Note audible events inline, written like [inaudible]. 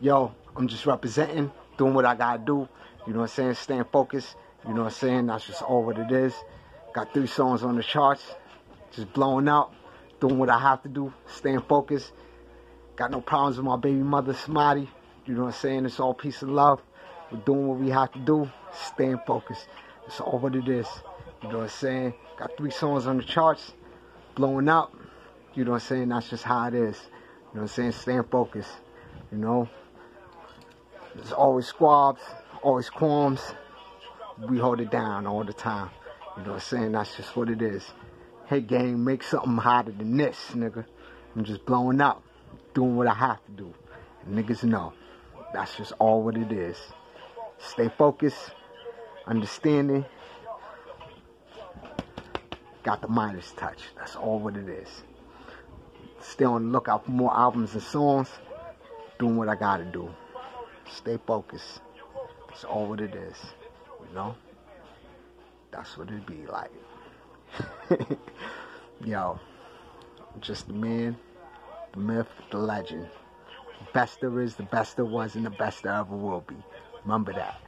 yo, I'm just representing, doing what I gotta do. You know what I'm saying? Staying focused. You know what I'm saying? That's just all what it is. Got three songs on the charts. Just blowing out. Doing what I have to do. Staying focused. Got no problems with my baby mother, Smarty. You know what I'm saying? It's all peace and love. We're doing what we have to do. Staying focused. It's all what it is. You know what I'm saying? Got three songs on the charts. Blowing up. You know what I'm saying? That's just how it is. You know what I'm saying? Staying focused. You know? There's always squabs, always qualms. We hold it down all the time. You know what I'm saying? That's just what it is. Hey gang, make something hotter than this, nigga. I'm just blowing up. Doing what I have to do. Niggas know. That's just all what it is. Stay focused, understanding. Got the Midas touch. That's all what it is. Stay on the lookout for more albums and songs. Doing what I gotta do. Stay focused. That's all what it is. You know? That's what it'd be like. [laughs] Yo, just the man, the myth, the legend. The best there is, the best there was, and the best there ever will be. Remember that.